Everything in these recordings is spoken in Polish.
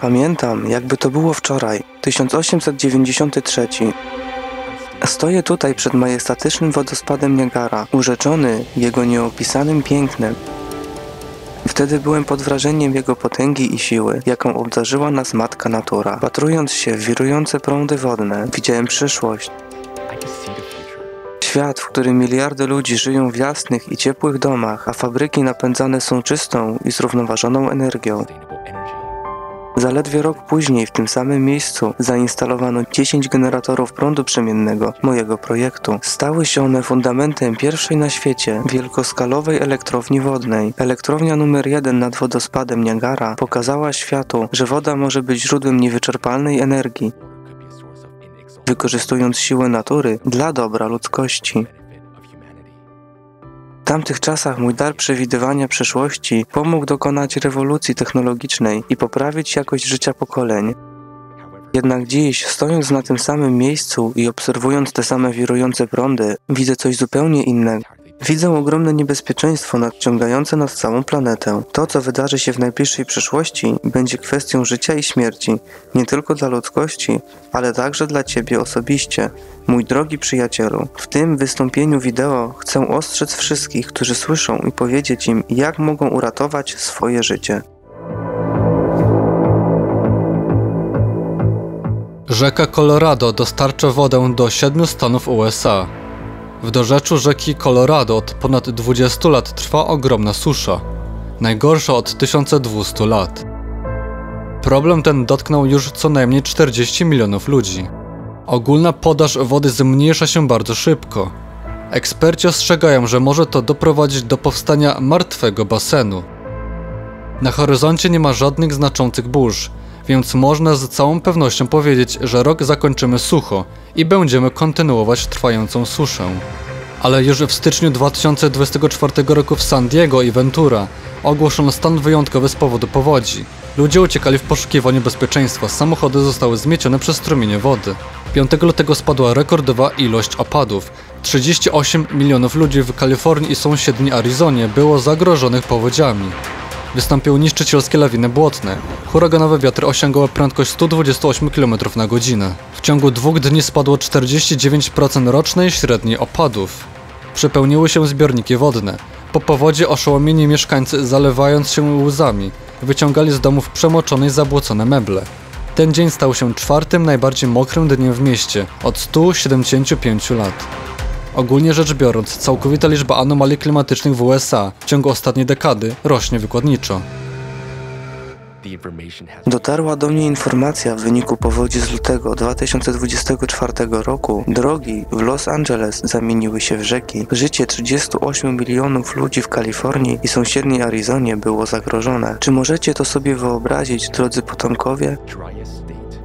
Pamiętam, jakby to było wczoraj, 1893. Stoję tutaj przed majestatycznym wodospadem Niagara, urzeczony jego nieopisanym pięknem. Wtedy byłem pod wrażeniem jego potęgi i siły, jaką obdarzyła nas matka natura. Patrując się w wirujące prądy wodne, widziałem przyszłość. Świat, w którym miliardy ludzi żyją w jasnych i ciepłych domach, a fabryki napędzane są czystą i zrównoważoną energią. Zaledwie rok później w tym samym miejscu zainstalowano 10 generatorów prądu przemiennego mojego projektu. Stały się one fundamentem pierwszej na świecie wielkoskalowej elektrowni wodnej. Elektrownia numer 1 nad wodospadem Niagara pokazała światu, że woda może być źródłem niewyczerpalnej energii, wykorzystując siłę natury dla dobra ludzkości. W tamtych czasach mój dar przewidywania przyszłości pomógł dokonać rewolucji technologicznej i poprawić jakość życia pokoleń. Jednak dziś, stojąc na tym samym miejscu i obserwując te same wirujące prądy, widzę coś zupełnie innego. Widzę ogromne niebezpieczeństwo nadciągające nad całą planetę. To, co wydarzy się w najbliższej przyszłości, będzie kwestią życia i śmierci, nie tylko dla ludzkości, ale także dla Ciebie osobiście, mój drogi przyjacielu. W tym wystąpieniu wideo chcę ostrzec wszystkich, którzy słyszą i powiedzieć im, jak mogą uratować swoje życie. Rzeka Colorado dostarcza wodę do siedmiu stanów USA. W dorzeczu rzeki Colorado od ponad 20 lat trwa ogromna susza, najgorsza od 1200 lat. Problem ten dotknął już co najmniej 40 milionów ludzi. Ogólna podaż wody zmniejsza się bardzo szybko. Eksperci ostrzegają, że może to doprowadzić do powstania martwego basenu. Na horyzoncie nie ma żadnych znaczących burz, więc można z całą pewnością powiedzieć, że rok zakończymy sucho i będziemy kontynuować trwającą suszę. Ale już w styczniu 2024 roku w San Diego i Ventura ogłoszono stan wyjątkowy z powodu powodzi. Ludzie uciekali w poszukiwaniu bezpieczeństwa, samochody zostały zmiecione przez strumienie wody. 5 lutego spadła rekordowa ilość opadów. 38 milionów ludzi w Kalifornii i sąsiedniej Arizonie było zagrożonych powodziami. Wystąpiły niszczycielskie lawiny błotne. Huraganowe wiatry osiągały prędkość 128 km na godzinę. W ciągu dwóch dni spadło 49% rocznej średniej opadów. Przepełniły się zbiorniki wodne. Po powodzie oszołomieni mieszkańcy, zalewając się łzami, wyciągali z domów przemoczone i zabłocone meble. Ten dzień stał się czwartym najbardziej mokrym dniem w mieście od 175 lat. Ogólnie rzecz biorąc, całkowita liczba anomalii klimatycznych w USA w ciągu ostatniej dekady rośnie wykładniczo. Dotarła do mnie informacja w wyniku powodzi z lutego 2024 roku. Drogi w Los Angeles zamieniły się w rzeki. Życie 38 milionów ludzi w Kalifornii i sąsiedniej Arizonie było zagrożone. Czy możecie to sobie wyobrazić, drodzy potomkowie?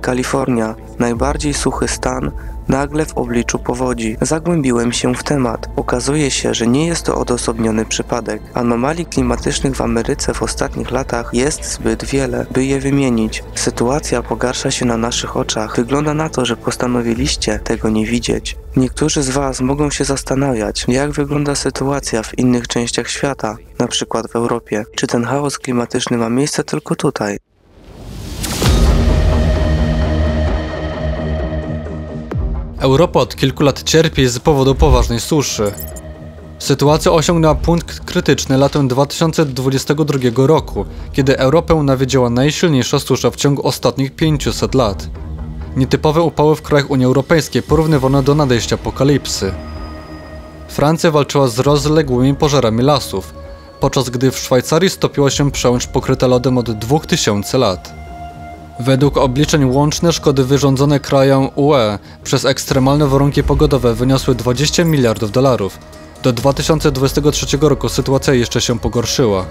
Kalifornia, najbardziej suchy stan, nagle w obliczu powodzi. Zagłębiłem się w temat. Okazuje się, że nie jest to odosobniony przypadek. Anomalii klimatycznych w Ameryce w ostatnich latach jest zbyt wiele, by je wymienić. Sytuacja pogarsza się na naszych oczach. Wygląda na to, że postanowiliście tego nie widzieć. Niektórzy z Was mogą się zastanawiać, jak wygląda sytuacja w innych częściach świata, na przykład w Europie. Czy ten chaos klimatyczny ma miejsce tylko tutaj? Europa od kilku lat cierpi z powodu poważnej suszy. Sytuacja osiągnęła punkt krytyczny latem 2022 roku, kiedy Europę nawiedziła najsilniejsza susza w ciągu ostatnich 500 lat. Nietypowe upały w krajach Unii Europejskiej porównywano do nadejścia apokalipsy. Francja walczyła z rozległymi pożarami lasów, podczas gdy w Szwajcarii stopiła się przełęcz pokryta lodem od 2000 lat. Według obliczeń łączne szkody wyrządzone krajom UE przez ekstremalne warunki pogodowe wyniosły 20 miliardów dolarów. Do 2023 roku sytuacja jeszcze się pogorszyła.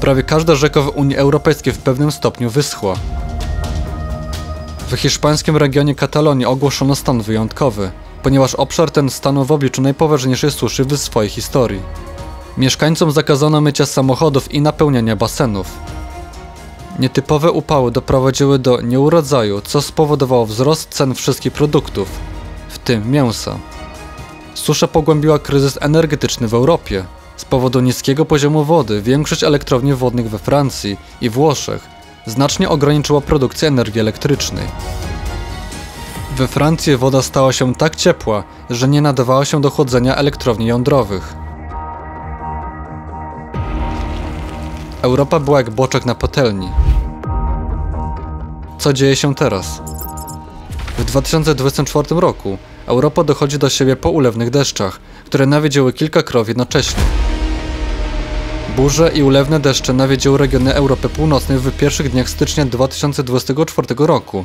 Prawie każda rzeka w Unii Europejskiej w pewnym stopniu wyschła. W hiszpańskim regionie Katalonii ogłoszono stan wyjątkowy, ponieważ obszar ten stanął w obliczu najpoważniejszej suszy w swojej historii. Mieszkańcom zakazano mycia samochodów i napełniania basenów. Nietypowe upały doprowadziły do nieurodzaju, co spowodowało wzrost cen wszystkich produktów, w tym mięsa. Susza pogłębiła kryzys energetyczny w Europie. Z powodu niskiego poziomu wody większość elektrowni wodnych we Francji i Włoszech znacznie ograniczyła produkcję energii elektrycznej. We Francji woda stała się tak ciepła, że nie nadawała się do chłodzenia elektrowni jądrowych. Europa była jak boczek na patelni. Co dzieje się teraz? W 2024 roku Europa dochodzi do siebie po ulewnych deszczach, które nawiedziły kilka krów jednocześnie. Burze i ulewne deszcze nawiedziły regiony Europy Północnej w pierwszych dniach stycznia 2024 roku,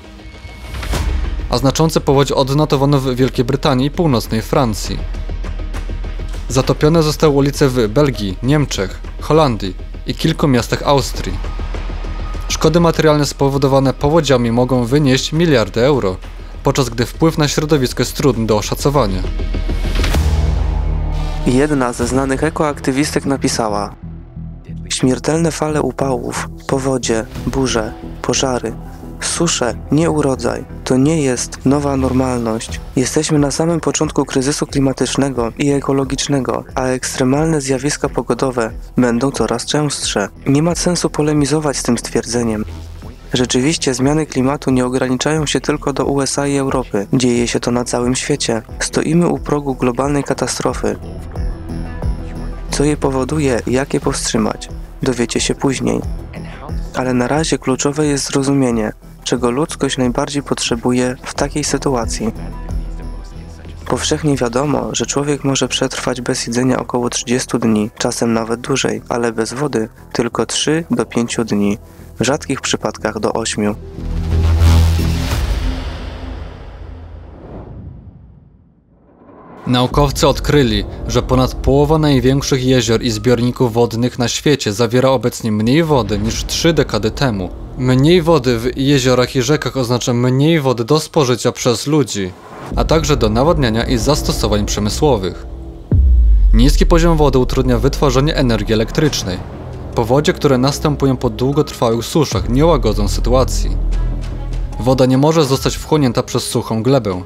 a znaczące powodzie odnotowano w Wielkiej Brytanii i północnej Francji. Zatopione zostały ulice w Belgii, Niemczech, Holandii i kilku miastach Austrii. Szkody materialne spowodowane powodziami mogą wynieść miliardy euro, podczas gdy wpływ na środowisko jest trudny do oszacowania. Jedna ze znanych ekoaktywistek napisała: Śmiertelne fale upałów, powodzie, burze, pożary, susze, nieurodzaj to nie jest nowa normalność. Jesteśmy na samym początku kryzysu klimatycznego i ekologicznego, a ekstremalne zjawiska pogodowe będą coraz częstsze. Nie ma sensu polemizować z tym stwierdzeniem. Rzeczywiście zmiany klimatu nie ograniczają się tylko do USA i Europy. Dzieje się to na całym świecie. Stoimy u progu globalnej katastrofy. Co je powoduje, jak je powstrzymać, dowiecie się później. Ale na razie kluczowe jest zrozumienie, czego ludzkość najbardziej potrzebuje w takiej sytuacji. Powszechnie wiadomo, że człowiek może przetrwać bez jedzenia około 30 dni, czasem nawet dłużej, ale bez wody tylko 3 do 5 dni, w rzadkich przypadkach do 8. Naukowcy odkryli, że ponad połowa największych jezior i zbiorników wodnych na świecie zawiera obecnie mniej wody niż trzy dekady temu. Mniej wody w jeziorach i rzekach oznacza mniej wody do spożycia przez ludzi, a także do nawadniania i zastosowań przemysłowych. Niski poziom wody utrudnia wytwarzanie energii elektrycznej. Powodzie, które następują po długotrwałych suszach, nie łagodzą sytuacji. Woda nie może zostać wchłonięta przez suchą glebę.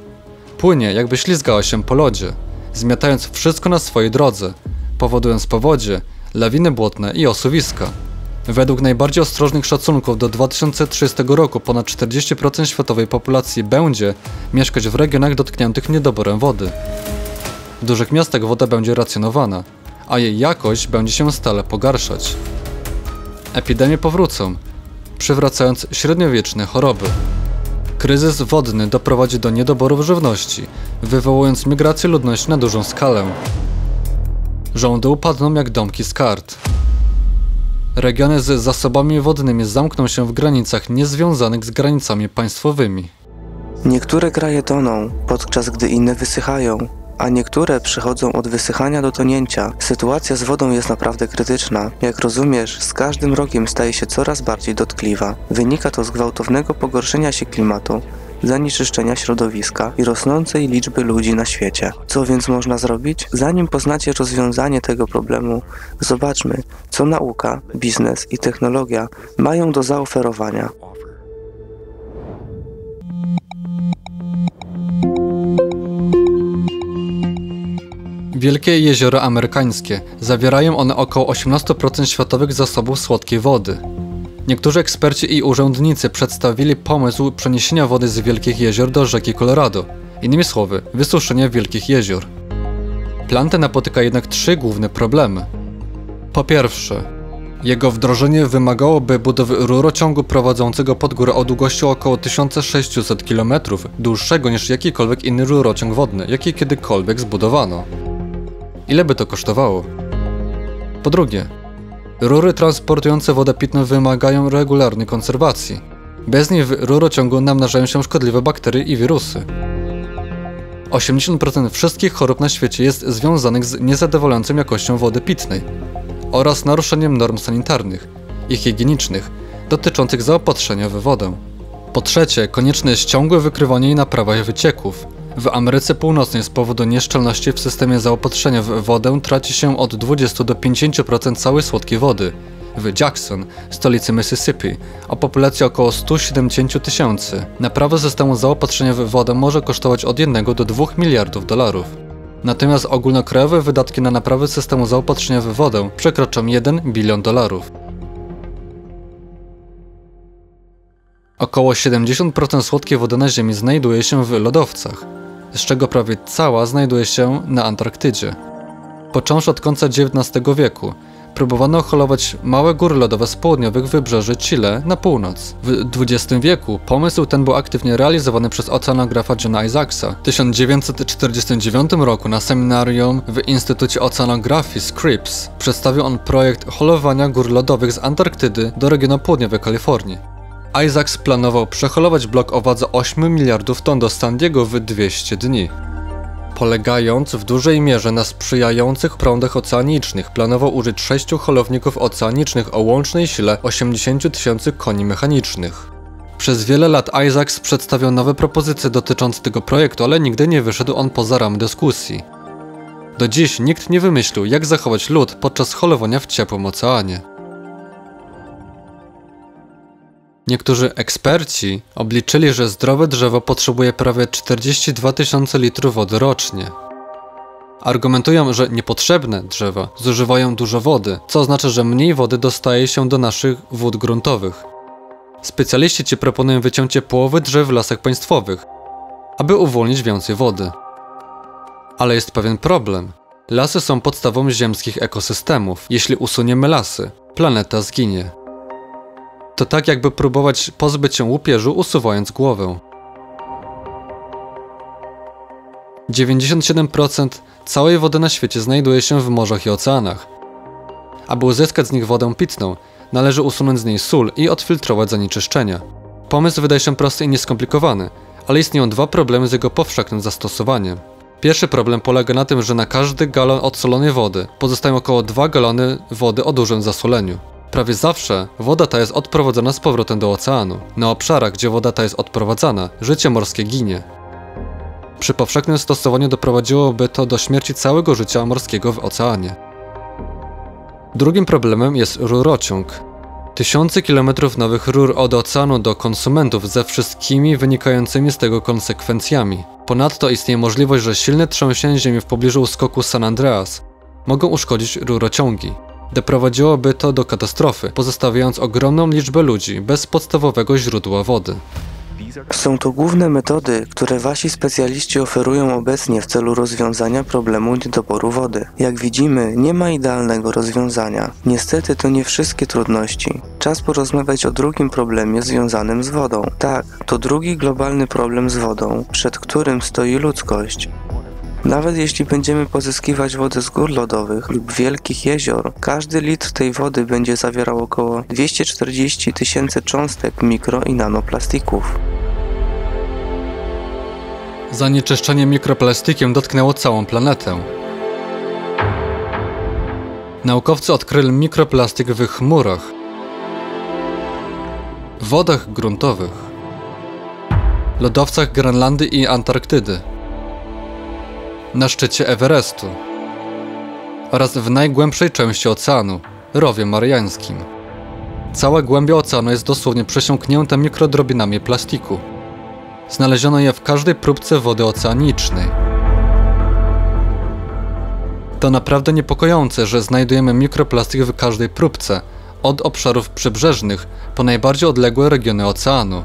Płynie, jakby ślizgała się po lodzie, zmiatając wszystko na swojej drodze, powodując powodzie, lawiny błotne i osuwiska. Według najbardziej ostrożnych szacunków do 2030 roku ponad 40% światowej populacji będzie mieszkać w regionach dotkniętych niedoborem wody. W dużych miastach woda będzie racjonowana, a jej jakość będzie się stale pogarszać. Epidemie powrócą, przywracając średniowieczne choroby. Kryzys wodny doprowadzi do niedoborów żywności, wywołując migrację ludności na dużą skalę. Rządy upadną jak domki z kart. Regiony z zasobami wodnymi zamkną się w granicach niezwiązanych z granicami państwowymi. Niektóre kraje toną, podczas gdy inne wysychają, a niektóre przechodzą od wysychania do tonięcia. Sytuacja z wodą jest naprawdę krytyczna. Jak rozumiesz, z każdym rokiem staje się coraz bardziej dotkliwa. Wynika to z gwałtownego pogorszenia się klimatu, zanieczyszczenia środowiska i rosnącej liczby ludzi na świecie. Co więc można zrobić? Zanim poznacie rozwiązanie tego problemu, zobaczmy, co nauka, biznes i technologia mają do zaoferowania. Wielkie jeziora amerykańskie zawierają one około 18% światowych zasobów słodkiej wody. Niektórzy eksperci i urzędnicy przedstawili pomysł przeniesienia wody z wielkich jezior do rzeki Colorado, innymi słowy, wysuszenia wielkich jezior. Plan ten napotyka jednak trzy główne problemy. Po pierwsze, jego wdrożenie wymagałoby budowy rurociągu prowadzącego pod górę o długości około 1600 km, dłuższego niż jakikolwiek inny rurociąg wodny, jaki kiedykolwiek zbudowano. Ile by to kosztowało? Po drugie, rury transportujące wodę pitną wymagają regularnej konserwacji. Bez niej w rurociągu namnażają się szkodliwe bakterie i wirusy. 80% wszystkich chorób na świecie jest związanych z niezadowalającą jakością wody pitnej oraz naruszeniem norm sanitarnych i higienicznych dotyczących zaopatrzenia w wodę. Po trzecie, konieczne jest ciągłe wykrywanie i naprawa wycieków. W Ameryce Północnej z powodu nieszczelności w systemie zaopatrzenia w wodę traci się od 20 do 50% całej słodkiej wody. W Jackson, stolicy Mississippi, o populacji około 170 tysięcy, naprawa systemu zaopatrzenia w wodę może kosztować od 1 do 2 miliardów dolarów. Natomiast ogólnokrajowe wydatki na naprawę systemu zaopatrzenia w wodę przekroczą 1 bilion dolarów. Około 70% słodkiej wody na Ziemi znajduje się w lodowcach, z czego prawie cała znajduje się na Antarktydzie. Począwszy od końca XIX wieku, próbowano holować małe góry lodowe z południowych wybrzeży Chile na północ. W XX wieku pomysł ten był aktywnie realizowany przez oceanografa Johna Isaacsa. W 1949 roku na seminarium w Instytucie Oceanografii Scripps przedstawił on projekt holowania gór lodowych z Antarktydy do regionu południowej Kalifornii. Isaacs planował przeholować blok o wadze 8 miliardów ton do San Diego w 200 dni. Polegając w dużej mierze na sprzyjających prądach oceanicznych, planował użyć sześciu holowników oceanicznych o łącznej sile 80 tysięcy koni mechanicznych. Przez wiele lat Isaacs przedstawiał nowe propozycje dotyczące tego projektu, ale nigdy nie wyszedł on poza ramy dyskusji. Do dziś nikt nie wymyślił, jak zachować lód podczas holowania w ciepłym oceanie. Niektórzy eksperci obliczyli, że zdrowe drzewo potrzebuje prawie 42 tysiące litrów wody rocznie. Argumentują, że niepotrzebne drzewa zużywają dużo wody, co oznacza, że mniej wody dostaje się do naszych wód gruntowych. Specjaliści ci proponują wycięcie połowy drzew w lasach państwowych, aby uwolnić więcej wody. Ale jest pewien problem. Lasy są podstawą ziemskich ekosystemów. Jeśli usuniemy lasy, planeta zginie. To tak jakby próbować pozbyć się łupieżu usuwając głowę. 97% całej wody na świecie znajduje się w morzach i oceanach. Aby uzyskać z nich wodę pitną, należy usunąć z niej sól i odfiltrować zanieczyszczenia. Pomysł wydaje się prosty i nieskomplikowany, ale istnieją dwa problemy z jego powszechnym zastosowaniem. Pierwszy problem polega na tym, że na każdy galon odsolonej wody pozostają około 2 galony wody o dużym zasoleniu. Prawie zawsze woda ta jest odprowadzana z powrotem do oceanu. Na obszarach, gdzie woda ta jest odprowadzana, życie morskie ginie. Przy powszechnym stosowaniu doprowadziłoby to do śmierci całego życia morskiego w oceanie. Drugim problemem jest rurociąg. Tysiące kilometrów nowych rur od oceanu do konsumentów ze wszystkimi wynikającymi z tego konsekwencjami. Ponadto istnieje możliwość, że silne trzęsienie ziemi w pobliżu skoku San Andreas mogą uszkodzić rurociągi. Doprowadziłoby to do katastrofy, pozostawiając ogromną liczbę ludzi bez podstawowego źródła wody. Są to główne metody, które wasi specjaliści oferują obecnie w celu rozwiązania problemu niedoboru wody. Jak widzimy, nie ma idealnego rozwiązania. Niestety to nie wszystkie trudności. Czas porozmawiać o drugim problemie związanym z wodą. Tak, to drugi globalny problem z wodą, przed którym stoi ludzkość. Nawet jeśli będziemy pozyskiwać wodę z gór lodowych lub wielkich jezior, każdy litr tej wody będzie zawierał około 240 tysięcy cząstek mikro i nanoplastików. Zanieczyszczenie mikroplastikiem dotknęło całą planetę. Naukowcy odkryli mikroplastik w chmurach, wodach gruntowych, lodowcach Grenlandii i Antarktydy, na szczycie Everestu oraz w najgłębszej części oceanu, rowie mariańskim. Cała głębia oceanu jest dosłownie przesiąknięta mikrodrobinami plastiku. Znaleziono je w każdej próbce wody oceanicznej. To naprawdę niepokojące, że znajdujemy mikroplastik w każdej próbce, od obszarów przybrzeżnych po najbardziej odległe regiony oceanu.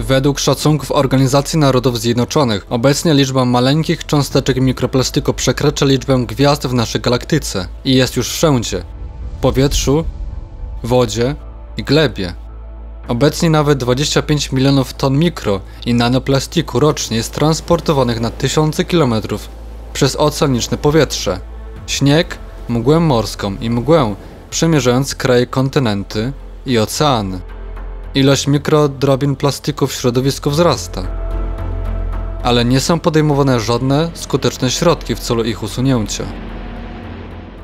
Według szacunków Organizacji Narodów Zjednoczonych, obecnie liczba maleńkich cząsteczek mikroplastiku przekracza liczbę gwiazd w naszej galaktyce i jest już wszędzie w powietrzu, wodzie i glebie. Obecnie nawet 25 milionów ton mikro i nanoplastiku rocznie jest transportowanych na tysiące kilometrów przez oceaniczne powietrze, śnieg, mgłę morską i mgłę, przemierzając kraje kontynenty i oceany. Ilość mikrodrobin plastiku w środowisku wzrasta, ale nie są podejmowane żadne skuteczne środki w celu ich usunięcia.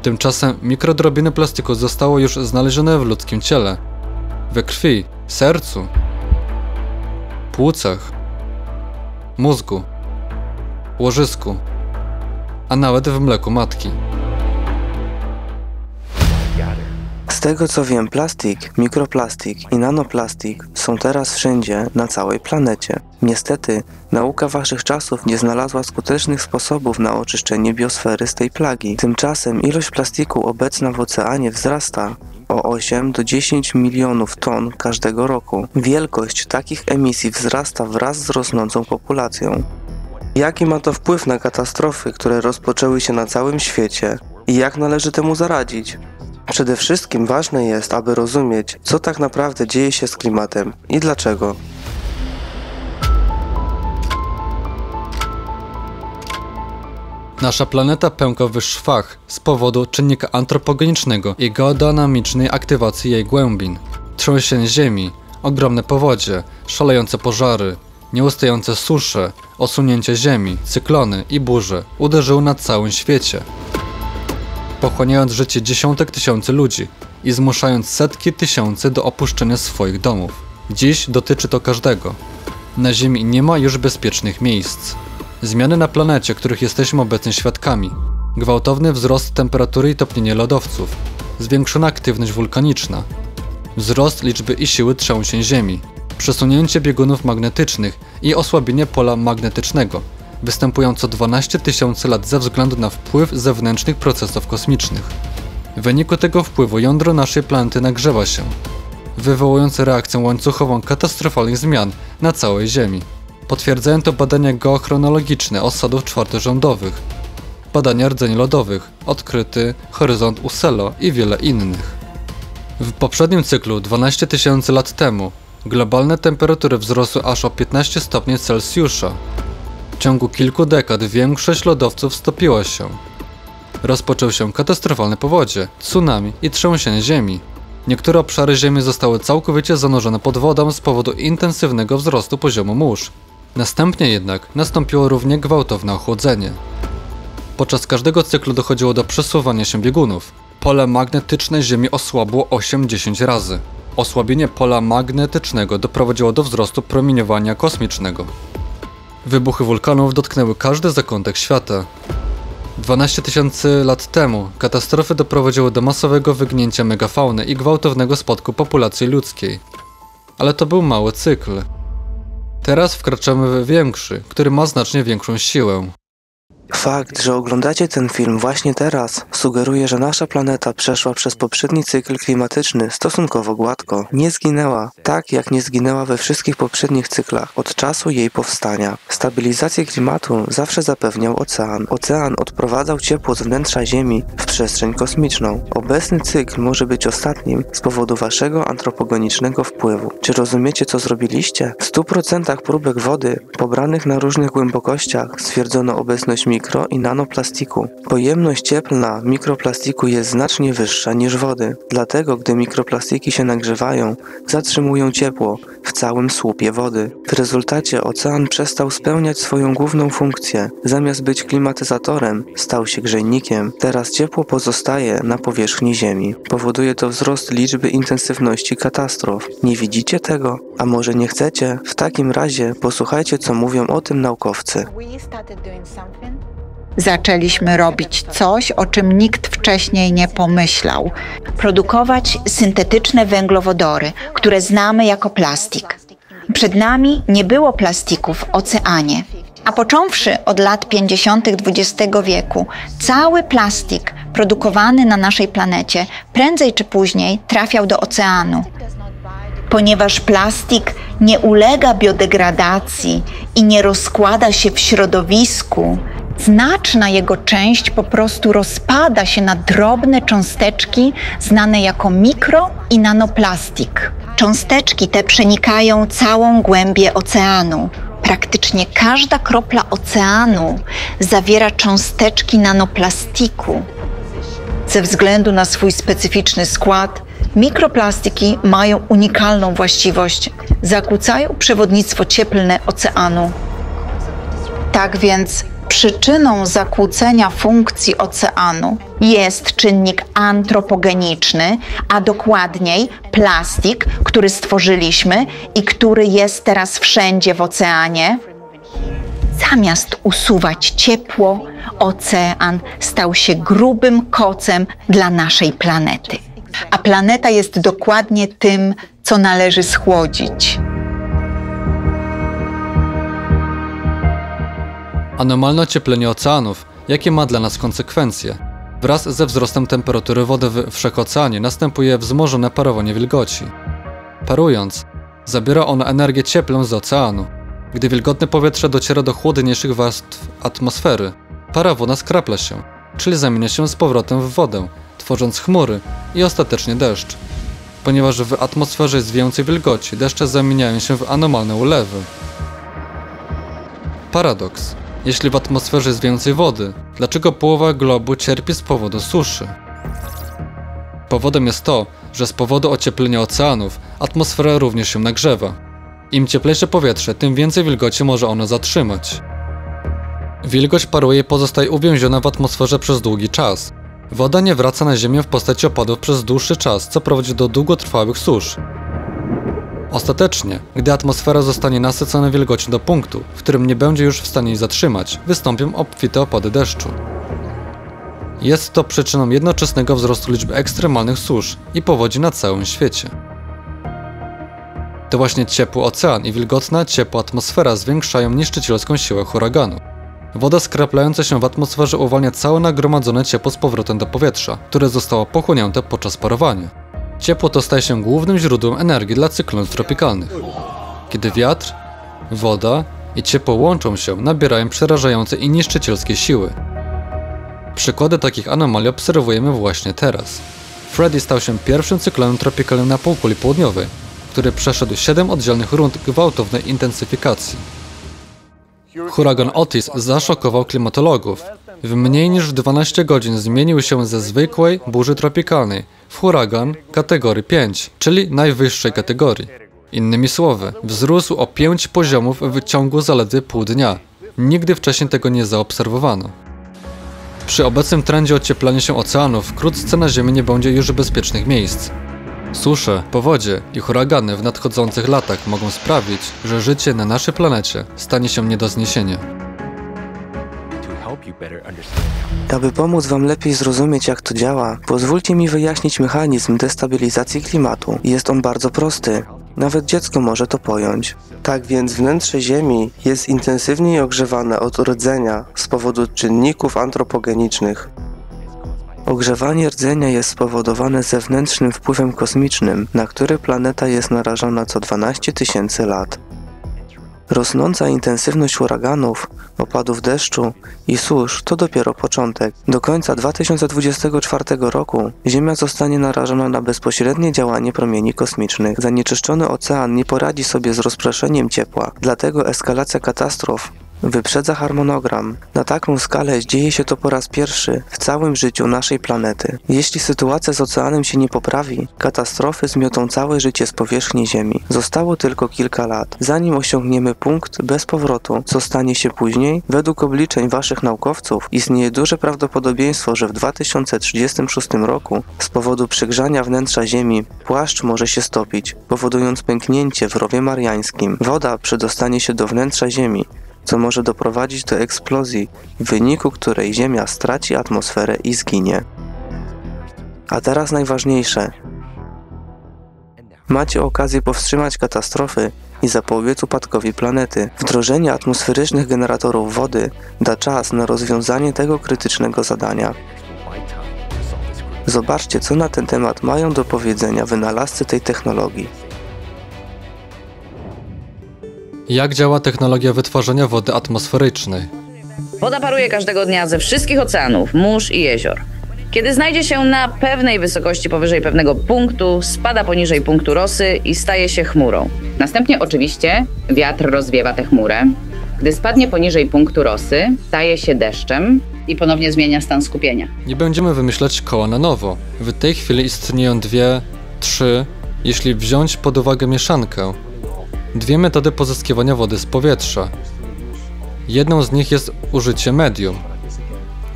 Tymczasem mikrodrobiny plastiku zostały już znalezione w ludzkim ciele, we krwi, sercu, płucach, mózgu, łożysku, a nawet w mleku matki. Z tego co wiem, plastik, mikroplastik i nanoplastik są teraz wszędzie, na całej planecie. Niestety, nauka waszych czasów nie znalazła skutecznych sposobów na oczyszczenie biosfery z tej plagi. Tymczasem ilość plastiku obecna w oceanie wzrasta o o 8 do 10 milionów ton każdego roku. Wielkość takich emisji wzrasta wraz z rosnącą populacją. Jaki ma to wpływ na katastrofy, które rozpoczęły się na całym świecie i jak należy temu zaradzić? Przede wszystkim ważne jest, aby rozumieć, co tak naprawdę dzieje się z klimatem i dlaczego. Nasza planeta pęka w szwach z powodu czynnika antropogenicznego i geodynamicznej aktywacji jej głębin. Trzęsień ziemi, ogromne powodzie, szalejące pożary, nieustające susze, osunięcie ziemi, cyklony i burze uderzyły na całym świecie. Pochłaniając życie dziesiątek tysięcy ludzi i zmuszając setki tysięcy do opuszczenia swoich domów. Dziś dotyczy to każdego. Na Ziemi nie ma już bezpiecznych miejsc. Zmiany na planecie, których jesteśmy obecnie świadkami. Gwałtowny wzrost temperatury i topnienie lodowców. Zwiększona aktywność wulkaniczna. Wzrost liczby i siły trzęsień Ziemi. Przesunięcie biegunów magnetycznych i osłabienie pola magnetycznego. Występują co 12 tysięcy lat ze względu na wpływ zewnętrznych procesów kosmicznych. W wyniku tego wpływu jądro naszej planety nagrzewa się, wywołując reakcję łańcuchową katastrofalnych zmian na całej Ziemi. Potwierdzają to badania geochronologiczne osadów czwartorządowych, badania rdzeni lodowych, odkryty horyzont Uselo i wiele innych. W poprzednim cyklu, 12 tysięcy lat temu, globalne temperatury wzrosły aż o 15 stopni Celsjusza. W ciągu kilku dekad większość lodowców stopiła się. Rozpoczął się katastrofalne powodzie, tsunami i trzęsienie ziemi. Niektóre obszary ziemi zostały całkowicie zanurzone pod wodą z powodu intensywnego wzrostu poziomu mórz. Następnie jednak nastąpiło równie gwałtowne ochłodzenie. Podczas każdego cyklu dochodziło do przesuwania się biegunów. Pole magnetyczne Ziemi osłabło 8-10 razy. Osłabienie pola magnetycznego doprowadziło do wzrostu promieniowania kosmicznego. Wybuchy wulkanów dotknęły każdy zakątek świata. 12 tysięcy lat temu katastrofy doprowadziły do masowego wygnięcia megafauny i gwałtownego spadku populacji ludzkiej. Ale to był mały cykl. Teraz wkraczamy w większy, który ma znacznie większą siłę. Fakt, że oglądacie ten film właśnie teraz, sugeruje, że nasza planeta przeszła przez poprzedni cykl klimatyczny stosunkowo gładko. Nie zginęła, tak jak nie zginęła we wszystkich poprzednich cyklach od czasu jej powstania. Stabilizację klimatu zawsze zapewniał ocean. Ocean odprowadzał ciepło z wnętrza Ziemi w przestrzeń kosmiczną. Obecny cykl może być ostatnim z powodu waszego antropogenicznego wpływu. Czy rozumiecie, co zrobiliście? W 100% próbek wody pobranych na różnych głębokościach stwierdzono obecność mikro i nanoplastiku. Pojemność cieplna mikroplastiku jest znacznie wyższa niż wody, dlatego gdy mikroplastiki się nagrzewają, zatrzymują ciepło w całym słupie wody. W rezultacie ocean przestał spełniać swoją główną funkcję. Zamiast być klimatyzatorem, stał się grzejnikiem. Teraz ciepło pozostaje na powierzchni Ziemi. Powoduje to wzrost liczby intensywności katastrof. Nie widzicie tego? A może nie chcecie? W takim razie posłuchajcie, co mówią o tym naukowcy. we started doing something Zaczęliśmy robić coś, o czym nikt wcześniej nie pomyślał. produkować syntetyczne węglowodory, które znamy jako plastik. Przed nami nie było plastiku w oceanie. A począwszy od lat 50. XX wieku, cały plastik produkowany na naszej planecie prędzej czy później trafiał do oceanu. Ponieważ plastik nie ulega biodegradacji i nie rozkłada się w środowisku, znaczna jego część po prostu rozpada się na drobne cząsteczki znane jako mikro i nanoplastik. Cząsteczki te przenikają całą głębię oceanu. Praktycznie każda kropla oceanu zawiera cząsteczki nanoplastiku. Ze względu na swój specyficzny skład, mikroplastiki mają unikalną właściwość zakłócają przewodnictwo cieplne oceanu. Tak więc przyczyną zakłócenia funkcji oceanu jest czynnik antropogeniczny, a dokładniej plastik, który stworzyliśmy i który jest teraz wszędzie w oceanie. Zamiast usuwać ciepło, ocean stał się grubym kocem dla naszej planety. A planeta jest dokładnie tym, co należy schłodzić. Anomalne ocieplenie oceanów, jakie ma dla nas konsekwencje? Wraz ze wzrostem temperatury wody w wszechoceanie następuje wzmożone parowanie wilgoci. Parując, zabiera ono energię cieplną z oceanu. Gdy wilgotne powietrze dociera do chłodniejszych warstw atmosfery, para wodna skrapla się, czyli zamienia się z powrotem w wodę, tworząc chmury i ostatecznie deszcz. Ponieważ w atmosferze jest więcej wilgoci, deszcze zamieniają się w anomalne ulewy. Paradoks. Jeśli w atmosferze jest więcej wody, dlaczego połowa globu cierpi z powodu suszy? Powodem jest to, że z powodu ocieplenia oceanów atmosfera również się nagrzewa. Im cieplejsze powietrze, tym więcej wilgoci może ono zatrzymać. Wilgoć paruje pozostaje uwięziona w atmosferze przez długi czas. Woda nie wraca na Ziemię w postaci opadów przez dłuższy czas, co prowadzi do długotrwałych susz. Ostatecznie, gdy atmosfera zostanie nasycona wilgocią do punktu, w którym nie będzie już w stanie jej zatrzymać, wystąpią obfite opady deszczu. Jest to przyczyną jednoczesnego wzrostu liczby ekstremalnych susz i powodzi na całym świecie. To właśnie ciepły ocean i wilgotna, ciepła atmosfera zwiększają niszczycielską siłę huraganu. Woda skraplająca się w atmosferze uwalnia całe nagromadzone ciepło z powrotem do powietrza, które zostało pochłonięte podczas parowania. Ciepło to staje się głównym źródłem energii dla cyklonów tropikalnych. Kiedy wiatr, woda i ciepło łączą się, nabierają przerażające i niszczycielskie siły. Przykłady takich anomalii obserwujemy właśnie teraz. Freddy stał się pierwszym cyklonem tropikalnym na półkuli południowej, który przeszedł 7 oddzielnych rund gwałtownej intensyfikacji. Huragan Otis zaszokował klimatologów. W mniej niż 12 godzin zmienił się ze zwykłej burzy tropikalnej w huragan kategorii 5, czyli najwyższej kategorii. Innymi słowy, wzrósł o 5 poziomów w ciągu zaledwie pół dnia. Nigdy wcześniej tego nie zaobserwowano. Przy obecnym trendzie ocieplania się oceanów wkrótce na Ziemi nie będzie już bezpiecznych miejsc. Susze, powodzie i huragany w nadchodzących latach mogą sprawić, że życie na naszej planecie stanie się nie do zniesienia. Aby pomóc Wam lepiej zrozumieć, jak to działa, pozwólcie mi wyjaśnić mechanizm destabilizacji klimatu. Jest on bardzo prosty. Nawet dziecko może to pojąć. Tak więc wnętrze Ziemi jest intensywniej ogrzewane od rdzenia z powodu czynników antropogenicznych. Ogrzewanie rdzenia jest spowodowane zewnętrznym wpływem kosmicznym, na który planeta jest narażona co 12 tysięcy lat. Rosnąca intensywność huraganów, opadów deszczu i susz to dopiero początek. Do końca 2024 roku Ziemia zostanie narażona na bezpośrednie działanie promieni kosmicznych. Zanieczyszczony ocean nie poradzi sobie z rozproszeniem ciepła, dlatego eskalacja katastrof wyprzedza harmonogram. Na taką skalę dzieje się to po raz pierwszy w całym życiu naszej planety. Jeśli sytuacja z oceanem się nie poprawi, katastrofy zmiotą całe życie z powierzchni Ziemi. Zostało tylko kilka lat, zanim osiągniemy punkt bez powrotu. Co stanie się później? Według obliczeń waszych naukowców istnieje duże prawdopodobieństwo, że w 2036 roku z powodu przygrzania wnętrza Ziemi płaszcz może się stopić, powodując pęknięcie w rowie mariańskim. Woda przedostanie się do wnętrza Ziemi, co może doprowadzić do eksplozji, w wyniku której Ziemia straci atmosferę i zginie. A teraz najważniejsze. Macie okazję powstrzymać katastrofy i zapobiec upadkowi planety. Wdrożenie atmosferycznych generatorów wody da czas na rozwiązanie tego krytycznego zadania. Zobaczcie, co na ten temat mają do powiedzenia wynalazcy tej technologii. Jak działa technologia wytwarzania wody atmosferycznej? Woda paruje każdego dnia ze wszystkich oceanów, mórz i jezior. Kiedy znajdzie się na pewnej wysokości powyżej pewnego punktu, spada poniżej punktu rosy i staje się chmurą. Następnie oczywiście wiatr rozwiewa tę chmurę. Gdy spadnie poniżej punktu rosy, staje się deszczem i ponownie zmienia stan skupienia. Nie będziemy wymyślać koła na nowo. W tej chwili istnieją dwie, trzy, jeśli wziąć pod uwagę mieszankę, dwie metody pozyskiwania wody z powietrza. Jedną z nich jest użycie medium,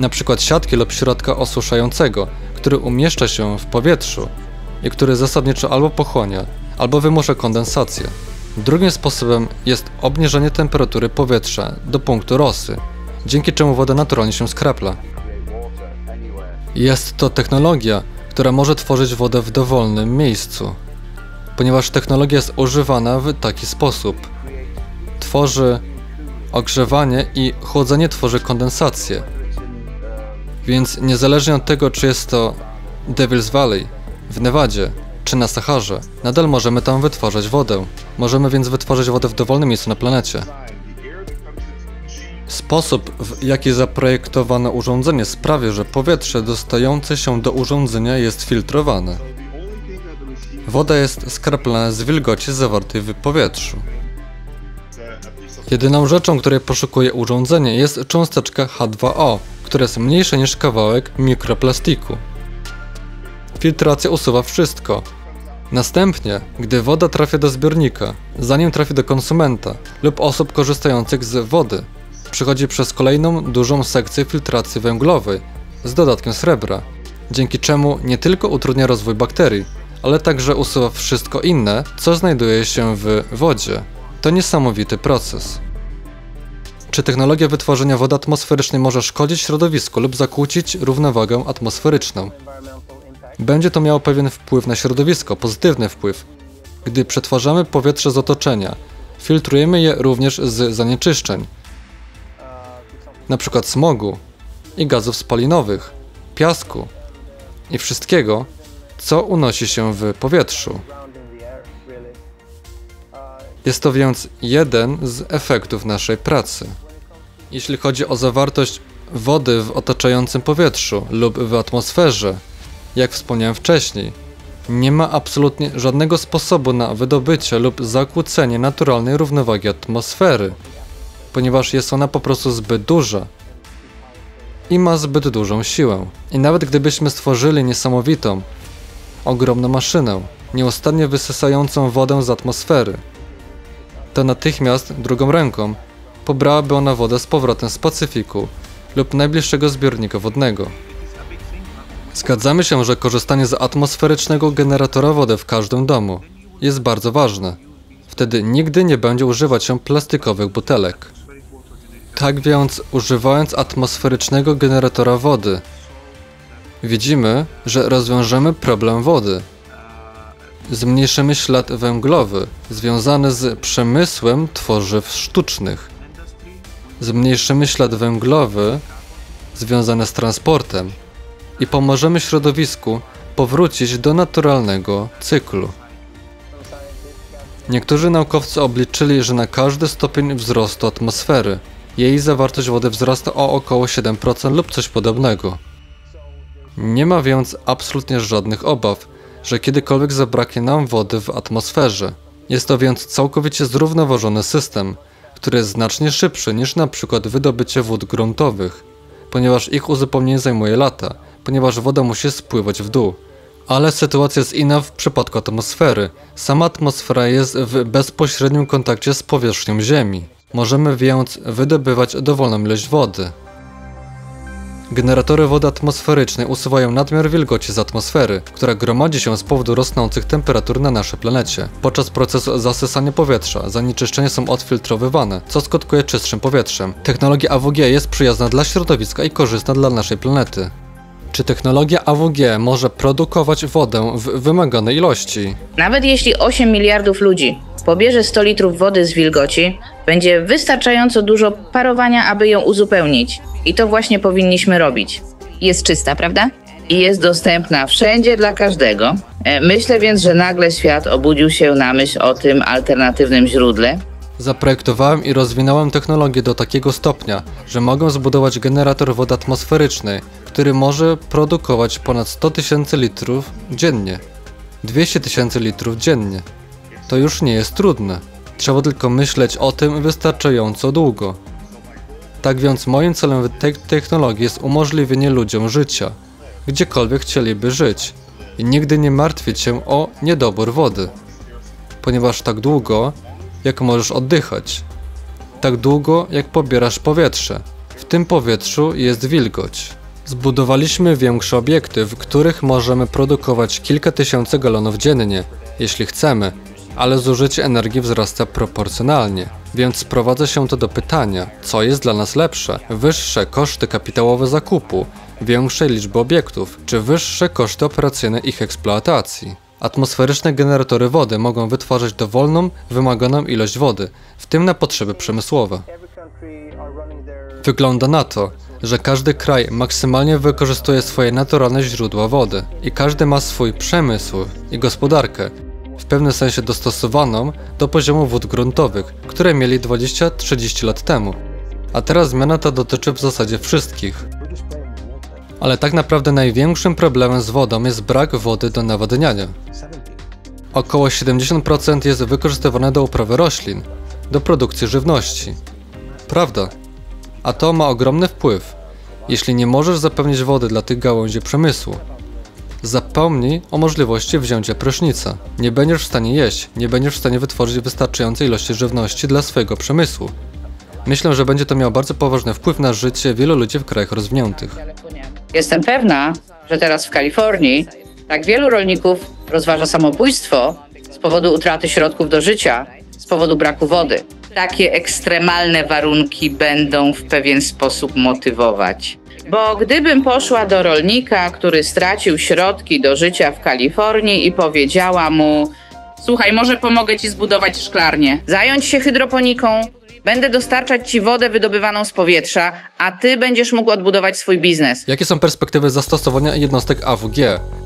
przykład siatki lub środka osuszającego, który umieszcza się w powietrzu i który zasadniczo albo pochłania, albo wymusza kondensację. Drugim sposobem jest obniżenie temperatury powietrza do punktu rosy, dzięki czemu woda naturalnie się skrapla. Jest to technologia, która może tworzyć wodę w dowolnym miejscu, ponieważ technologia jest używana w taki sposób. Tworzy ogrzewanie i chłodzenie tworzy kondensację. Więc niezależnie od tego, czy jest to Devil's Valley w Nevadzie, czy na Saharze, nadal możemy tam wytwarzać wodę. Możemy więc wytwarzać wodę w dowolnym miejscu na planecie. Sposób, w jaki zaprojektowano urządzenie sprawia, że powietrze dostające się do urządzenia jest filtrowane. Woda jest skraplana z wilgoci zawartej w powietrzu. Jedyną rzeczą, której poszukuje urządzenie jest cząsteczka H2O, która jest mniejsza niż kawałek mikroplastiku. Filtracja usuwa wszystko. Następnie, gdy woda trafia do zbiornika, zanim trafi do konsumenta lub osób korzystających z wody, przechodzi przez kolejną dużą sekcję filtracji węglowej z dodatkiem srebra, dzięki czemu nie tylko utrudnia rozwój bakterii, ale także usuwa wszystko inne, co znajduje się w wodzie. To niesamowity proces. Czy technologia wytworzenia wody atmosferycznej może szkodzić środowisku lub zakłócić równowagę atmosferyczną? Będzie to miało pewien wpływ na środowisko, pozytywny wpływ. Gdy przetwarzamy powietrze z otoczenia, filtrujemy je również z zanieczyszczeń, np. smogu i gazów spalinowych, piasku i wszystkiego, co unosi się w powietrzu. Jest to więc jeden z efektów naszej pracy. Jeśli chodzi o zawartość wody w otaczającym powietrzu lub w atmosferze, jak wspomniałem wcześniej, nie ma absolutnie żadnego sposobu na wydobycie lub zakłócenie naturalnej równowagi atmosfery, ponieważ jest ona po prostu zbyt duża i ma zbyt dużą siłę. I nawet gdybyśmy stworzyli niesamowitą, ogromną maszynę, nieustannie wysysającą wodę z atmosfery, to natychmiast drugą ręką pobrałaby ona wodę z powrotem z Pacyfiku lub najbliższego zbiornika wodnego. Zgadzamy się, że korzystanie z atmosferycznego generatora wody w każdym domu jest bardzo ważne. Wtedy nigdy nie będzie używać się plastikowych butelek. Tak więc, używając atmosferycznego generatora wody, widzimy, że rozwiążemy problem wody. Zmniejszymy ślad węglowy związany z przemysłem tworzyw sztucznych. Zmniejszymy ślad węglowy związany z transportem i pomożemy środowisku powrócić do naturalnego cyklu. Niektórzy naukowcy obliczyli, że na każdy stopień wzrostu atmosfery jej zawartość wody wzrasta o około 7% lub coś podobnego. Nie ma więc absolutnie żadnych obaw, że kiedykolwiek zabraknie nam wody w atmosferze. Jest to więc całkowicie zrównoważony system, który jest znacznie szybszy niż na przykład wydobycie wód gruntowych, ponieważ ich uzupełnienie zajmuje lata, ponieważ woda musi spływać w dół. Ale sytuacja jest inna w przypadku atmosfery. Sama atmosfera jest w bezpośrednim kontakcie z powierzchnią Ziemi. Możemy więc wydobywać dowolną ilość wody. Generatory wody atmosferycznej usuwają nadmiar wilgoci z atmosfery, która gromadzi się z powodu rosnących temperatur na naszej planecie. Podczas procesu zasysania powietrza zanieczyszczenia są odfiltrowywane, co skutkuje czystszym powietrzem. Technologia AWG jest przyjazna dla środowiska i korzystna dla naszej planety. Czy technologia AWG może produkować wodę w wymaganej ilości? Nawet jeśli 8 miliardów ludzi pobierze 100 litrów wody z wilgoci, będzie wystarczająco dużo parowania, aby ją uzupełnić. I to właśnie powinniśmy robić. Jest czysta, prawda? I jest dostępna wszędzie dla każdego. E, Myślę więc, że nagle świat obudził się na myśl o tym alternatywnym źródle. Zaprojektowałem i rozwinąłem technologię do takiego stopnia, że mogę zbudować generator wody atmosferycznej, który może produkować ponad 100 tysięcy litrów dziennie. 200 tysięcy litrów dziennie. To już nie jest trudne. Trzeba tylko myśleć o tym wystarczająco długo. Tak więc moim celem tej technologii jest umożliwienie ludziom życia, gdziekolwiek chcieliby żyć i nigdy nie martwić się o niedobór wody. Ponieważ tak długo, jak możesz oddychać, tak długo, jak pobierasz powietrze, w tym powietrzu jest wilgoć. Zbudowaliśmy większe obiekty, w których możemy produkować kilka tysięcy galonów dziennie, jeśli chcemy, ale zużycie energii wzrasta proporcjonalnie. Więc sprowadza się to do pytania, co jest dla nas lepsze? Wyższe koszty kapitałowe zakupu, większej liczby obiektów, czy wyższe koszty operacyjne ich eksploatacji? Atmosferyczne generatory wody mogą wytwarzać dowolną, wymaganą ilość wody, w tym na potrzeby przemysłowe. Wygląda na to, że każdy kraj maksymalnie wykorzystuje swoje naturalne źródła wody i każdy ma swój przemysł i gospodarkę, w pewnym sensie dostosowaną do poziomu wód gruntowych, które mieli 20-30 lat temu. A teraz zmiana ta dotyczy w zasadzie wszystkich. Ale tak naprawdę największym problemem z wodą jest brak wody do nawadniania. Około 70% jest wykorzystywane do uprawy roślin, do produkcji żywności. Prawda. A to ma ogromny wpływ. Jeśli nie możesz zapewnić wody dla tych gałęzi przemysłu, zapomnij o możliwości wzięcia prysznica. Nie będziesz w stanie jeść, nie będziesz w stanie wytworzyć wystarczającej ilości żywności dla swojego przemysłu. Myślę, że będzie to miało bardzo poważny wpływ na życie wielu ludzi w krajach rozwiniętych. Jestem pewna, że teraz w Kalifornii tak wielu rolników rozważa samobójstwo z powodu utraty środków do życia, z powodu braku wody. Takie ekstremalne warunki będą w pewien sposób motywować. Bo gdybym poszła do rolnika, który stracił środki do życia w Kalifornii i powiedziała mu: Słuchaj, może pomogę ci zbudować szklarnię, zająć się hydroponiką, będę dostarczać ci wodę wydobywaną z powietrza, a ty będziesz mógł odbudować swój biznes. Jakie są perspektywy zastosowania jednostek AWG?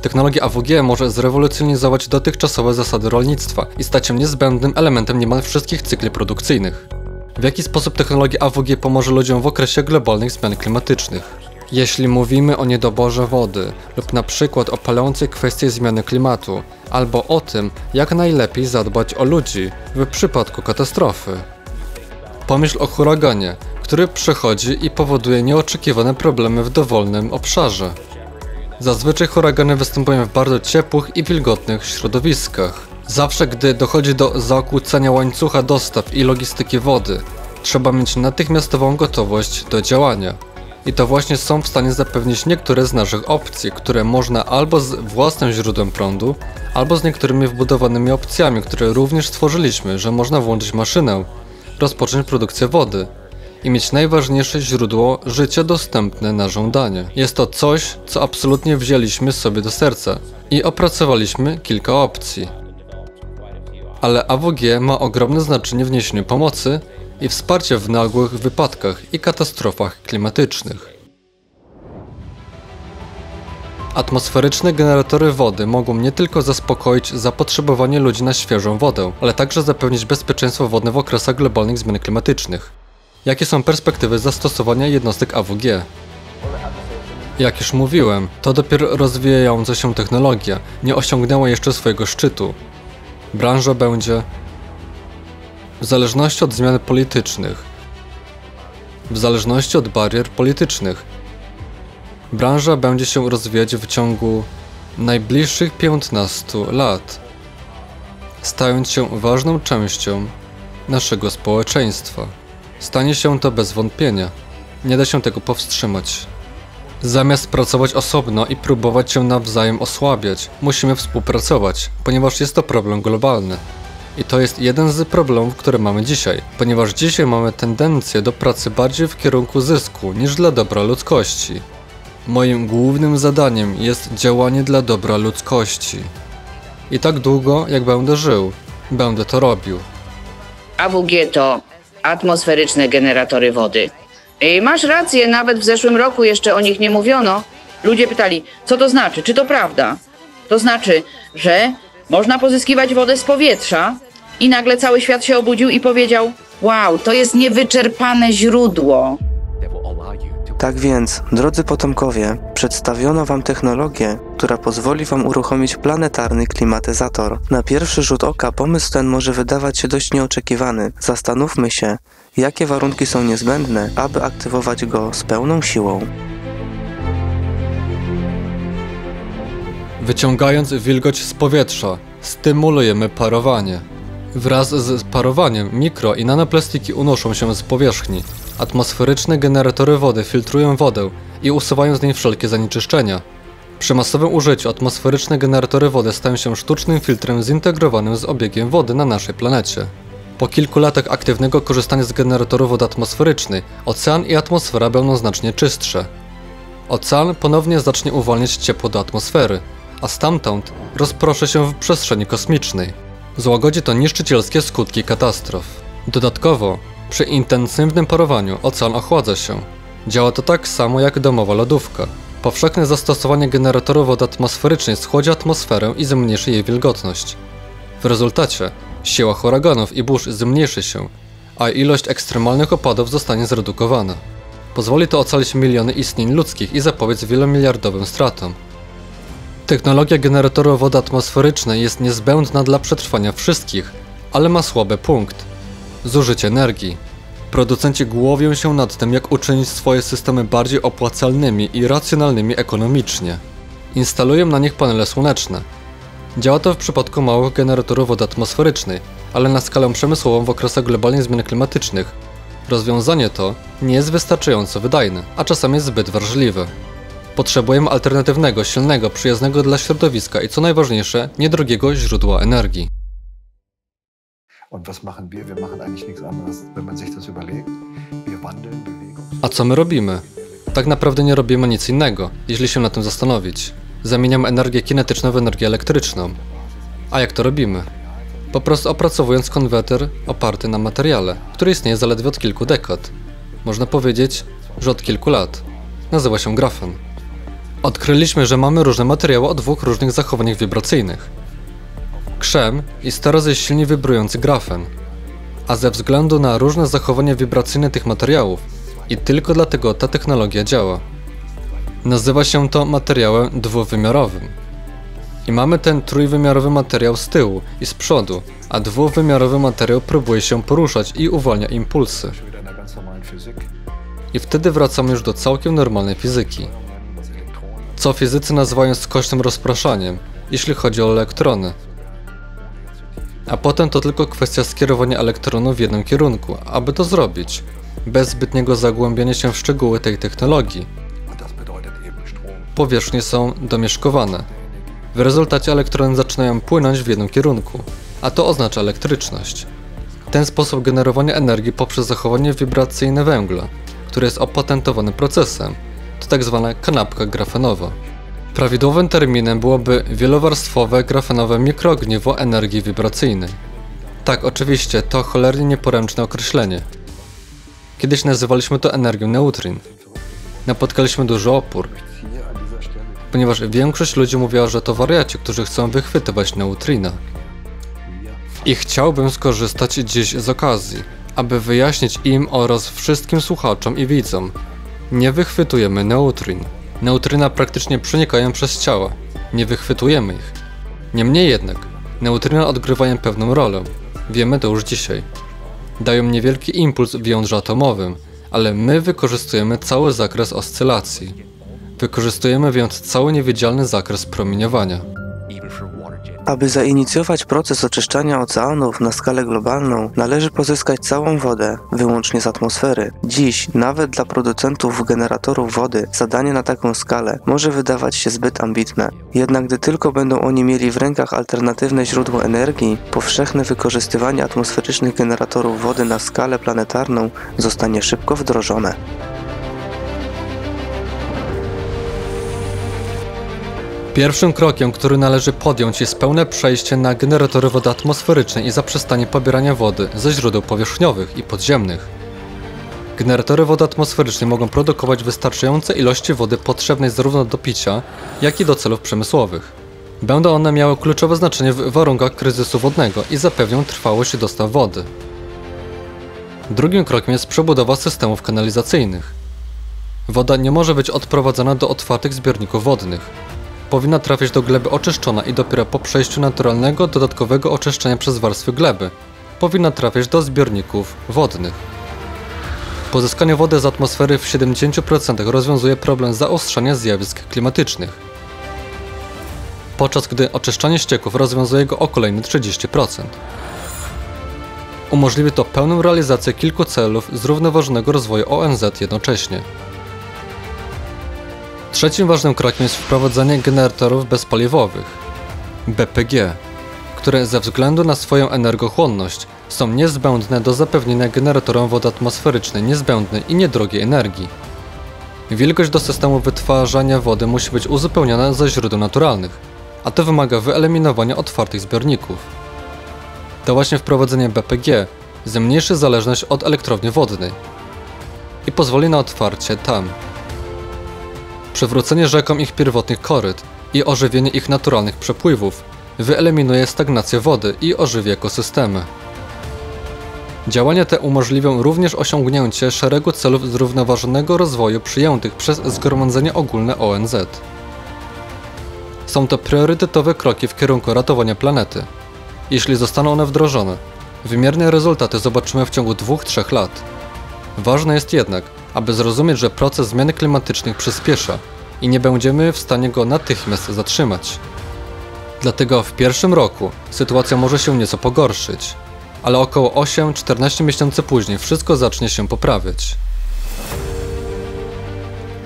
Technologia AWG może zrewolucjonizować dotychczasowe zasady rolnictwa i stać się niezbędnym elementem niemal wszystkich cykli produkcyjnych. W jaki sposób technologia AWG pomoże ludziom w okresie globalnych zmian klimatycznych? Jeśli mówimy o niedoborze wody lub na przykład o palącej kwestii zmiany klimatu, albo o tym, jak najlepiej zadbać o ludzi w przypadku katastrofy. Pomyśl o huraganie, który przychodzi i powoduje nieoczekiwane problemy w dowolnym obszarze. Zazwyczaj huragany występują w bardzo ciepłych i wilgotnych środowiskach. Zawsze gdy dochodzi do zakłócenia łańcucha dostaw i logistyki wody, trzeba mieć natychmiastową gotowość do działania. I to właśnie są w stanie zapewnić niektóre z naszych opcji, które można albo z własnym źródłem prądu, albo z niektórymi wbudowanymi opcjami, które również stworzyliśmy, że można włączyć maszynę, rozpocząć produkcję wody i mieć najważniejsze źródło życia dostępne na żądanie. Jest to coś, co absolutnie wzięliśmy sobie do serca i opracowaliśmy kilka opcji. Ale AWG ma ogromne znaczenie w niesieniu pomocy i wsparcia w nagłych wypadkach i katastrofach klimatycznych. Atmosferyczne generatory wody mogą nie tylko zaspokoić zapotrzebowanie ludzi na świeżą wodę, ale także zapewnić bezpieczeństwo wodne w okresach globalnych zmian klimatycznych. Jakie są perspektywy zastosowania jednostek AWG? Jak już mówiłem, to dopiero rozwijająca się technologia nie osiągnęła jeszcze swojego szczytu. Branża będzie w zależności od zmian politycznych, w zależności od barier politycznych. Branża będzie się rozwijać w ciągu najbliższych 15 lat, stając się ważną częścią naszego społeczeństwa. Stanie się to bez wątpienia. Nie da się tego powstrzymać. Zamiast pracować osobno i próbować się nawzajem osłabiać, musimy współpracować, ponieważ jest to problem globalny. I to jest jeden z problemów, które mamy dzisiaj, ponieważ dzisiaj mamy tendencję do pracy bardziej w kierunku zysku niż dla dobra ludzkości. Moim głównym zadaniem jest działanie dla dobra ludzkości. I tak długo, jak będę żył, będę to robił. AWG to atmosferyczne generatory wody. I masz rację, nawet w zeszłym roku jeszcze o nich nie mówiono. Ludzie pytali, co to znaczy, czy to prawda? To znaczy, że można pozyskiwać wodę z powietrza i nagle cały świat się obudził i powiedział: Wow, to jest niewyczerpane źródło. Tak więc, drodzy potomkowie, przedstawiono Wam technologię, która pozwoli Wam uruchomić planetarny klimatyzator. Na pierwszy rzut oka pomysł ten może wydawać się dość nieoczekiwany. Zastanówmy się, jakie warunki są niezbędne, aby aktywować go z pełną siłą. Wyciągając wilgoć z powietrza, stymulujemy parowanie. Wraz z parowaniem mikro i nanoplastiki unoszą się z powierzchni. Atmosferyczne generatory wody filtrują wodę i usuwają z niej wszelkie zanieczyszczenia. Przy masowym użyciu atmosferyczne generatory wody stają się sztucznym filtrem zintegrowanym z obiegiem wody na naszej planecie. Po kilku latach aktywnego korzystania z generatorów wody atmosferycznej, ocean i atmosfera będą znacznie czystsze. Ocean ponownie zacznie uwalniać ciepło do atmosfery, a stamtąd rozproszy się w przestrzeni kosmicznej. Złagodzi to niszczycielskie skutki katastrof. Dodatkowo, przy intensywnym parowaniu ocean ochładza się. Działa to tak samo jak domowa lodówka. Powszechne zastosowanie generatorów wody atmosferycznej schłodzi atmosferę i zmniejszy jej wilgotność. W rezultacie siła huraganów i burz zmniejszy się, a ilość ekstremalnych opadów zostanie zredukowana. Pozwoli to ocalić miliony istnień ludzkich i zapobiec wielomiliardowym stratom. Technologia generatorów wody atmosferycznej jest niezbędna dla przetrwania wszystkich, ale ma słaby punkt zużycie energii. Producenci głowią się nad tym, jak uczynić swoje systemy bardziej opłacalnymi i racjonalnymi ekonomicznie. Instalują na nich panele słoneczne. Działa to w przypadku małych generatorów wody atmosferycznej, ale na skalę przemysłową w okresach globalnych zmian klimatycznych. Rozwiązanie to nie jest wystarczająco wydajne, a czasami jest zbyt wrażliwe. Potrzebujemy alternatywnego, silnego, przyjaznego dla środowiska i co najważniejsze, niedrogiego źródła energii. Und was machen wir? Wir machen eigentlich nichts anderes, wenn man sich das überlegt. Wir wandeln Bewegung. A co my robimy? Tak naprawdę nie robimy nic innego, jeśli się na tym zastanowić. Zamieniamy energię kinetyczną w energię elektryczną. A jak to robimy? Po prostu opracowując konwerter oparty na materiale, który istnieje zaledwie od kilku dekad. Można powiedzieć, że od kilku lat. Nazywa się grafen. Odkryliśmy, że mamy różne materiały o dwóch różnych zachowaniach wibracyjnych. Krzem i 100 razy silniej wibrujący grafen. A ze względu na różne zachowania wibracyjne tych materiałów, i tylko dlatego ta technologia działa. Nazywa się to materiałem dwuwymiarowym. I mamy ten trójwymiarowy materiał z tyłu i z przodu, a dwuwymiarowy materiał próbuje się poruszać i uwalnia impulsy. I wtedy wracamy już do całkiem normalnej fizyki. Co fizycy nazywają skośnym rozpraszaniem, jeśli chodzi o elektrony. A potem to tylko kwestia skierowania elektronów w jednym kierunku, aby to zrobić, bez zbytniego zagłębiania się w szczegóły tej technologii. Powierzchnie są domieszkowane. W rezultacie elektrony zaczynają płynąć w jednym kierunku, a to oznacza elektryczność. Ten sposób generowania energii poprzez zachowanie wibracyjne węgla, który jest opatentowany procesem, to tak zwana kanapka grafenowa. Prawidłowym terminem byłoby wielowarstwowe grafenowe mikroogniwo energii wibracyjnej. Tak, oczywiście, to cholernie nieporęczne określenie. Kiedyś nazywaliśmy to energią neutrin. Napotkaliśmy duży opór, ponieważ większość ludzi mówiła, że to wariaci, którzy chcą wychwytywać neutrina. I chciałbym skorzystać dziś z okazji, aby wyjaśnić im oraz wszystkim słuchaczom i widzom. Nie wychwytujemy neutrin. Neutryna praktycznie przenikają przez ciała. Nie wychwytujemy ich. Niemniej jednak, neutryna odgrywają pewną rolę. Wiemy to już dzisiaj. Dają niewielki impuls w jądrze atomowym, ale my wykorzystujemy cały zakres oscylacji. Wykorzystujemy więc cały niewidzialny zakres promieniowania. Aby zainicjować proces oczyszczania oceanów na skalę globalną, należy pozyskać całą wodę, wyłącznie z atmosfery. Dziś, nawet dla producentów generatorów wody, zadanie na taką skalę może wydawać się zbyt ambitne. Jednak gdy tylko będą oni mieli w rękach alternatywne źródło energii, powszechne wykorzystywanie atmosferycznych generatorów wody na skalę planetarną zostanie szybko wdrożone. Pierwszym krokiem, który należy podjąć jest pełne przejście na generatory wody atmosferycznej i zaprzestanie pobierania wody ze źródeł powierzchniowych i podziemnych. Generatory wody atmosferycznej mogą produkować wystarczające ilości wody potrzebnej zarówno do picia, jak i do celów przemysłowych. Będą one miały kluczowe znaczenie w warunkach kryzysu wodnego i zapewnią trwałość dostaw wody. Drugim krokiem jest przebudowa systemów kanalizacyjnych. Woda nie może być odprowadzana do otwartych zbiorników wodnych powinna trafiać do gleby oczyszczona i dopiero po przejściu naturalnego dodatkowego oczyszczenia przez warstwy gleby powinna trafiać do zbiorników wodnych. Pozyskanie wody z atmosfery w 70% rozwiązuje problem zaostrzania zjawisk klimatycznych, podczas gdy oczyszczanie ścieków rozwiązuje go o kolejne 30%. Umożliwi to pełną realizację kilku celów zrównoważonego rozwoju ONZ jednocześnie. Trzecim ważnym krokiem jest wprowadzenie generatorów bezpaliwowych BPG, które ze względu na swoją energochłonność są niezbędne do zapewnienia generatorom wody atmosferycznej niezbędnej i niedrogiej energii. Wilgoć do systemu wytwarzania wody musi być uzupełniona ze źródeł naturalnych, a to wymaga wyeliminowania otwartych zbiorników. To właśnie wprowadzenie BPG zmniejszy zależność od elektrowni wodnej. i pozwoli na otwarcie tam. Przywrócenie rzekom ich pierwotnych koryt i ożywienie ich naturalnych przepływów wyeliminuje stagnację wody i ożywi ekosystemy. Działania te umożliwią również osiągnięcie szeregu celów zrównoważonego rozwoju przyjętych przez Zgromadzenie Ogólne ONZ. Są to priorytetowe kroki w kierunku ratowania planety. Jeśli zostaną one wdrożone, wymierne rezultaty zobaczymy w ciągu 2-3 lat. Ważne jest jednak, aby zrozumieć, że proces zmiany klimatycznych przyspiesza i nie będziemy w stanie go natychmiast zatrzymać. Dlatego w pierwszym roku sytuacja może się nieco pogorszyć, ale około 8-14 miesięcy później wszystko zacznie się poprawiać.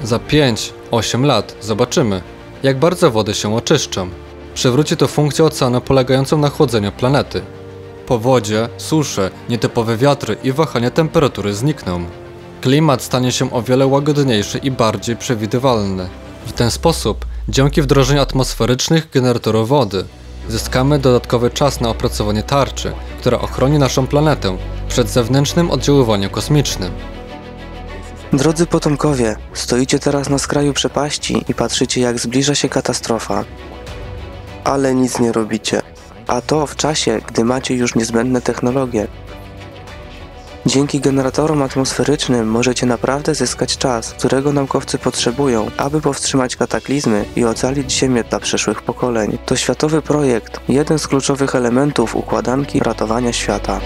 Za 5-8 lat zobaczymy, jak bardzo wody się oczyszczą. Przywróci to funkcję oceanu polegającą na chłodzeniu planety. Powodzie, susze, nietypowe wiatry i wahania temperatury znikną. Klimat stanie się o wiele łagodniejszy i bardziej przewidywalny. W ten sposób, dzięki wdrożeniu atmosferycznych generatorów wody, zyskamy dodatkowy czas na opracowanie tarczy, która ochroni naszą planetę przed zewnętrznym oddziaływaniem kosmicznym. Drodzy potomkowie, stoicie teraz na skraju przepaści i patrzycie, jak zbliża się katastrofa. Ale nic nie robicie. A to w czasie, gdy macie już niezbędne technologie. Dzięki generatorom atmosferycznym możecie naprawdę zyskać czas, którego naukowcy potrzebują, aby powstrzymać kataklizmy i ocalić Ziemię dla przyszłych pokoleń. To światowy projekt, jeden z kluczowych elementów układanki ratowania świata.